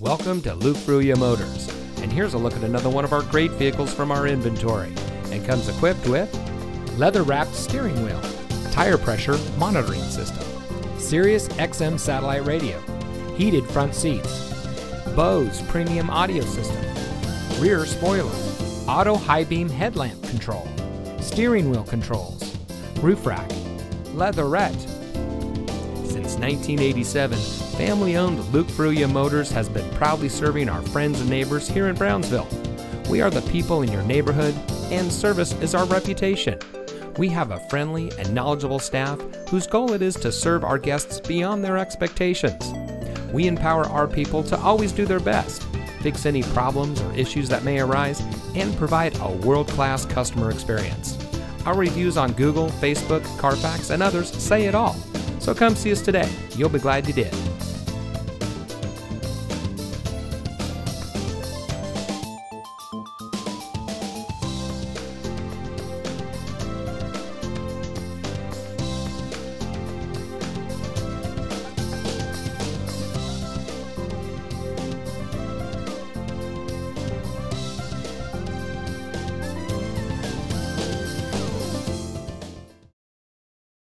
Welcome to Luke Motors, and here's a look at another one of our great vehicles from our inventory. And comes equipped with leather wrapped steering wheel, tire pressure monitoring system, Sirius XM satellite radio, heated front seats, Bose premium audio system, rear spoiler, auto high beam headlamp control, steering wheel controls, roof rack, leatherette. Since 1987, family owned Luke Fruia Motors has been proudly serving our friends and neighbors here in Brownsville. We are the people in your neighborhood, and service is our reputation. We have a friendly and knowledgeable staff whose goal it is to serve our guests beyond their expectations. We empower our people to always do their best, fix any problems or issues that may arise, and provide a world class customer experience. Our reviews on Google, Facebook, Carfax, and others say it all. So come see us today. You'll be glad you did.